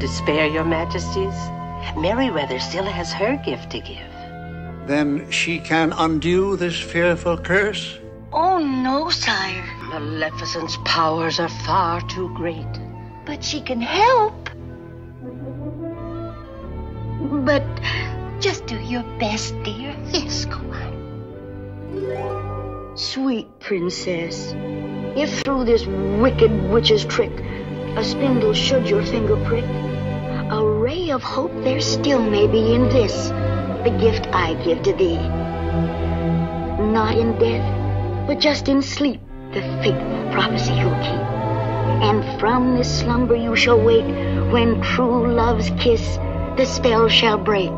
despair, your majesties. Merryweather still has her gift to give. Then she can undo this fearful curse? Oh, no, sire. Maleficent's powers are far too great. But she can help. But just do your best, dear. Yes, go on. Sweet princess, if through this wicked witch's trick a spindle should your finger prick, a ray of hope there still may be in this, the gift I give to thee. Not in death, but just in sleep, the fateful prophecy you'll keep. And from this slumber you shall wake, when true love's kiss the spell shall break.